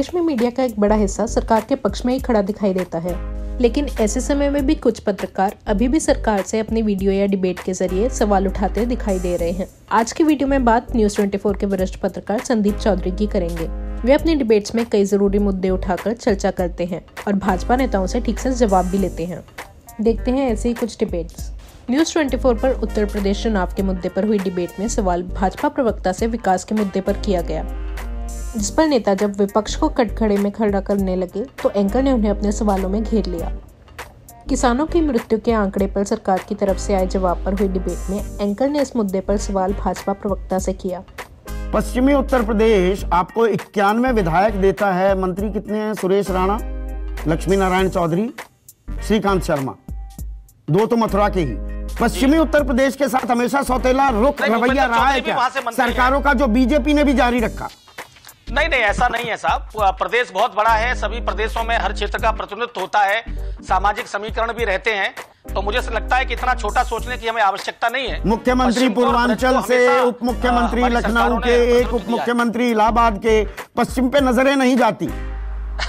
देश में मीडिया का एक बड़ा हिस्सा सरकार के पक्ष में ही खड़ा दिखाई देता है। लेकिन ऐसे समय में भी कुछ पत्रकार अभी भी सरकार से अपनी वीडियो या डिबेट के ज़रिए सवाल उठाते दिखाई दे रहे हैं। आज की वीडियो में बात न्यूज़ 24 के वरिष्ठ पत्रकार संदीप चौधरी की करेंगे। वे अपने डिबेट्स में कई ज़रूरी मुद्दे उठाकर चर्चा करते हैं और भाजपा नेताओं से ठीक से जवाब भी लेते हैं। देखते हैं ऐसे ही कुछ डिबेट्स। न्यूज़ 24 पर उत्तर प्रदेश चुनाव के मुद्दे पर हुई डिबेट में सवाल भाजपा प्रवक्ता से विकास के मुद्दे पर किया गया। जिस पर नेता जब विपक्ष को कटखड़े में खड़ा करने लगे तो एंकर ने उन्हें अपने सवालों में घेर लिया। किसानों की मृत्यु के आंकड़े पर सरकार की तरफ़ से आए जवाब पर हुई डिबेट में एंकर ने इस मुद्दे पर सवाल भाजपा प्रवक्ता से किया। पश्चिमी उत्तर प्रदेश आपको इक्यानवे विधायक देता है। मंत्री कितने हैं? सुरेश राणा लक्ष्मी नारायण चौधरी श्रीकांत शर्मा। दो तो मथुरा के ही। पश्चिमी उत्तर प्रदेश के साथ हमेशा सौतेला रुख रवैया रहा है क्या? सरकारों का जो बीजेपी ने भी जारी रखा। नहीं नहीं ऐसा नहीं है साहब। प्रदेश बहुत बड़ा है सभी प्रदेशों में हर क्षेत्र का प्रतिनिधित्व होता है सामाजिक समीकरण भी रहते हैं तो मुझे लगता है कि इतना छोटा सोचने की हमें आवश्यकता नहीं है। मुख्यमंत्री पूर्वांचल से उप मुख्यमंत्री लखनऊ के एक उप मुख्यमंत्री इलाहाबाद के पश्चिम पे नज़रें नहीं जाती।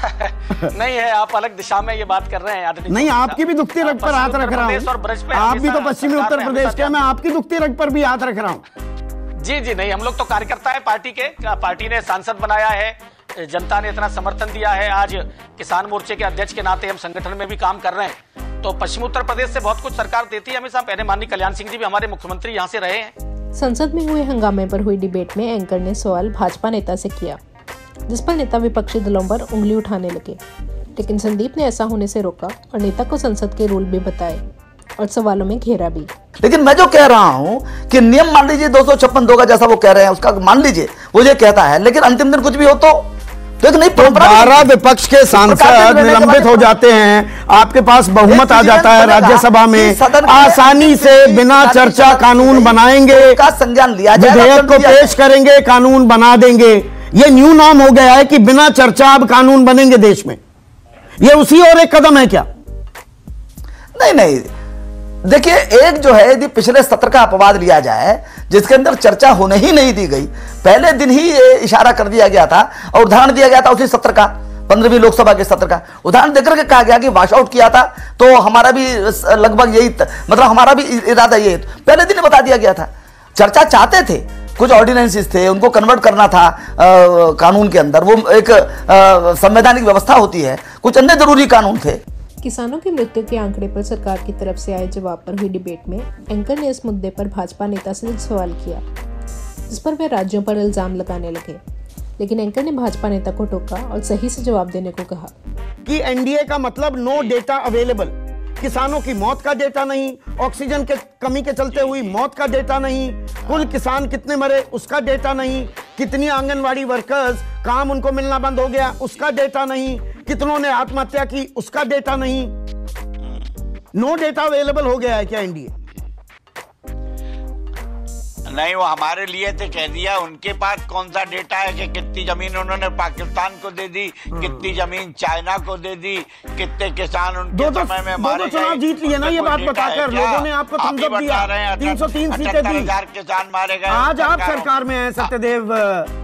नहीं है आप अलग दिशा में ये बात कर रहे हैं नहीं आपकी भी दुखती रग पर हाथ रख रहा हूँ। आप भी तो पश्चिमी उत्तर प्रदेश के मैं आपकी दुखती रग पर भी हाथ रख रहा हूँ। जी जी, नहीं, हम लोग तो कार्यकर्ता है पार्टी के। पार्टी ने सांसद बनाया है, जनता ने इतना समर्थन दिया है। आज किसान मोर्चे के अध्यक्ष के नाते हम संगठन में भी काम कर रहे हैं। तो पश्चिम उत्तर प्रदेश से बहुत कुछ सरकार देती है। हमेशा पहले माननीय कल्याण सिंह जी भी हमारे मुख्यमंत्री यहाँ से रहे हैं। संसद में हुए हंगामे पर हुई डिबेट में एंकर ने सवाल भाजपा नेता से किया, जिस पर नेता विपक्षी दलों पर उंगली उठाने लगे। लेकिन संदीप ने ऐसा होने से रोका और नेता को संसद के रूल भी बताए। और सवालों में घेरा भी। लेकिन मैं जो कह रहा हूँ कि नियम मान लीजिए दो सौ छप्पन दो का जैसा वो कह रहे हैं उसका मान लीजिए वो ये कहता है लेकिन अंतिम दिन कुछ भी हो तो। तो नहीं तो बारह विपक्ष के सांसद निलंबित हो जाते हैं आपके पास बहुमत आ जाता है राज्यसभा में। आसानी से बिना चर्चा कानून बनाएँगे का संज्ञान लिया विधेयक को पेश करेंगे कानून बना देंगे। ये न्यू नॉर्म हो गया है कि बिना चर्चा अब कानून बनेंगे देश में। ये उसी और एक कदम है क्या? नहीं नहीं देखिए एक जो है यदि पिछले सत्र का अपवाद लिया जाए जिसके अंदर चर्चा होने ही नहीं दी गई पहले दिन ही ये इशारा कर दिया गया था और उदाहरण दिया गया था उसी सत्र का पंद्रहवीं लोकसभा के सत्र का। उदाहरण देकर के कहा गया कि वॉश आउट किया था तो हमारा भी लगभग यही मतलब हमारा भी इरादा ये पहले दिन बता दिया गया था। चर्चा चाहते थे कुछ ऑर्डिनेंसेस थे उनको कन्वर्ट करना था आ, कानून के अंदर। वो एक संवैधानिक व्यवस्था होती है कुछ अन्य ज़रूरी कानून थे। किसानों की मृत्यु के आंकड़े पर सरकार की तरफ़ से आए जवाब पर हुई डिबेट में एंकर ने इस मुद्दे पर भाजपा नेता से सवाल किया, जिस पर वे राज्यों पर इल्ज़ाम लगाने लगे। लेकिन एंकर ने भाजपा नेता को टोका और सही से जवाब देने को कहा। कि एनडीए का मतलब नो डेटा अवेलेबल किसानों की मौत का डेटा नहीं ऑक्सीजन के कमी के चलते हुई मौत का डेटा नहीं, कुल किसान कितने मरे उसका डेटा नहीं कितनी आंगनवाड़ी वर्कर्स काम उनको मिलना बंद हो गया, उसका डेटा नहीं। कितनों ने आत्महत्या की, उसका डेटा नहीं। नो डेटा अवेलेबल हो गया है क्या एनडीए नहीं वो हमारे लिए तो कह दिया उनके पास कौन सा डेटा है कि कितनी ज़मीन उन्होंने पाकिस्तान को दे दी हाँ। कितनी ज़मीन चाइना को दे दी कितने किसान उनके दो समय में मारे चुनाव जीत लिए ना ये बात बताकर लोगों ने आपको थम्स दिया तीन सौ तीन सीटें दी। हज़ार किसान मारे गए आज आप सरकार में हैं सत्यदेव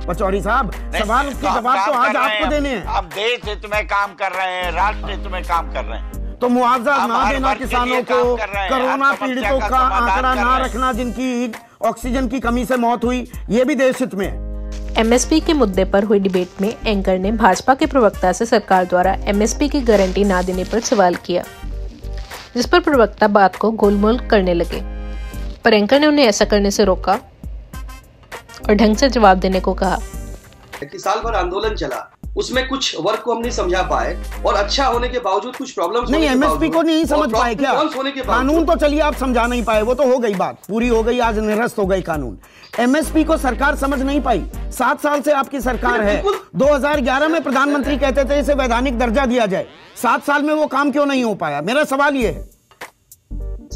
पचौरी साहब। सवाल उसके जवाब तो आज आपको देने हैं। हम देश हित में काम कर रहे हैं राष्ट्र हित में काम कर रहे हैं। तो मुआवजा ना देना किसानों को कोरोना पीड़ितों का आंकड़ा ना रखना जिनकी ऑक्सीजन की कमी से मौत हुई ये भी देश हित में। है एमएसपी के मुद्दे पर हुई डिबेट में एंकर ने भाजपा के प्रवक्ता से सरकार द्वारा एमएसपी की गारंटी ना देने पर सवाल किया जिस पर प्रवक्ता बात को गोलमोल करने लगे। पर एंकर ने उन्हें ऐसा करने से रोका और ढंग से जवाब देने को कहा। कि साल भर आंदोलन चला उसमें कुछ वर्क को हम नहीं समझा पाए और अच्छा होने के बावजूद कुछ प्रॉब्लम नहीं एमएसपी को नहीं समझ पाए क्या? होने के कानून तो चलिए आप समझा नहीं पाए। वो तो हो गई बात। पूरी हो गई आज निरस्त हो गई कानून। एमएसपी को सरकार समझ नहीं पाई। सात साल से आपकी सरकार है। 2011 में प्रधानमंत्री कहते थे इसे वैधानिक दर्जा दिया जाए। सात साल में वो काम क्यों नहीं हो पाया? मेरा सवाल ये है।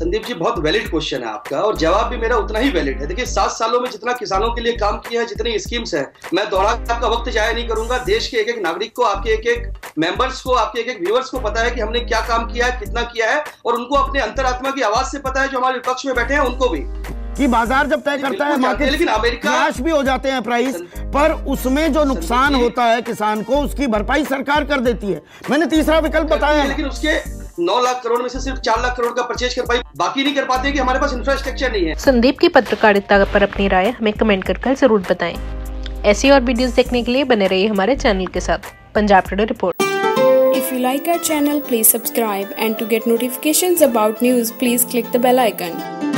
संदीप जी बहुत वैलिड क्वेश्चन है आपका और जवाब भी मेरा उतना ही वैलिड है। देखिए सात सालों में जितना किसानों के लिए काम किया है जितनी स्कीम्स है मैं दोहरा आपका वक्त जाया नहीं करूँगा। देश के एक एक नागरिक को आपके एक एक मेंबर्स को आपके एक एक व्यूअर्स को पता है कि हमने क्या काम किया है कितना किया है और उनको अपने अंतरात्मा की आवाज़ से पता है जो हमारे विपक्ष में बैठे हैं उनको भी। कि बाज़ार जब तय करता है मार्केट लेकिन अमेरिका- क्रैश भी हो जाते हैं प्राइस पर उसमें जो नुकसान होता है किसान को उसकी भरपाई सरकार कर देती है। मैंने तीसरा विकल्प बताया। लेकिन उसके नौ लाख करोड़ में से सिर्फ़ चार लाख करोड़ का परचेज कर पाई। बाकी नहीं कर पाते कि हमारे पास इंफ्रास्ट्रक्चर नहीं है। संदीप की पत्रकारिता पर अपनी राय हमें कमेंट कर कर ज़रूर बताए। ऐसी और वीडियो देखने के लिए बने रही हमारे चैनल के साथ। Punjab Today report If you like our channel, please subscribe and to get notifications about news, please click the bell icon.